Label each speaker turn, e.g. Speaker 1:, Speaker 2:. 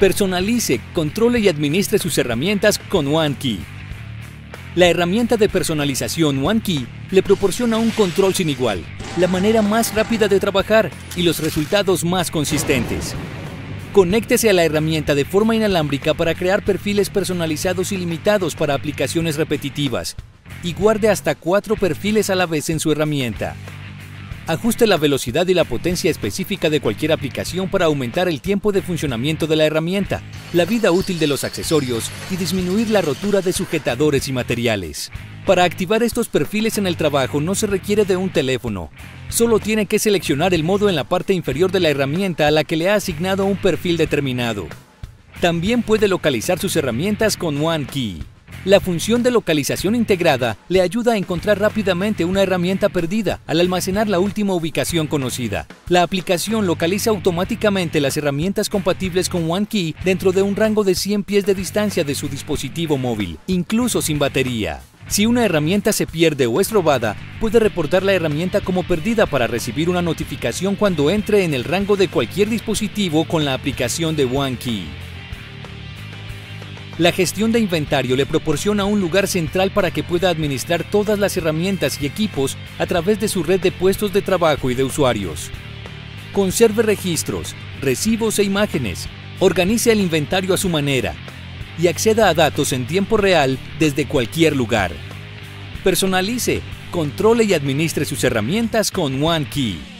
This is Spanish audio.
Speaker 1: Personalice, controle y administre sus herramientas con OneKey. La herramienta de personalización OneKey le proporciona un control sin igual, la manera más rápida de trabajar y los resultados más consistentes. Conéctese a la herramienta de forma inalámbrica para crear perfiles personalizados y limitados para aplicaciones repetitivas y guarde hasta cuatro perfiles a la vez en su herramienta. Ajuste la velocidad y la potencia específica de cualquier aplicación para aumentar el tiempo de funcionamiento de la herramienta, la vida útil de los accesorios y disminuir la rotura de sujetadores y materiales. Para activar estos perfiles en el trabajo no se requiere de un teléfono. Solo tiene que seleccionar el modo en la parte inferior de la herramienta a la que le ha asignado un perfil determinado. También puede localizar sus herramientas con OneKey. La función de localización integrada le ayuda a encontrar rápidamente una herramienta perdida al almacenar la última ubicación conocida. La aplicación localiza automáticamente las herramientas compatibles con OneKey dentro de un rango de 100 pies de distancia de su dispositivo móvil, incluso sin batería. Si una herramienta se pierde o es robada, puede reportar la herramienta como perdida para recibir una notificación cuando entre en el rango de cualquier dispositivo con la aplicación de OneKey. La gestión de inventario le proporciona un lugar central para que pueda administrar todas las herramientas y equipos a través de su red de puestos de trabajo y de usuarios. Conserve registros, recibos e imágenes, organice el inventario a su manera y acceda a datos en tiempo real desde cualquier lugar. Personalice, controle y administre sus herramientas con OneKey.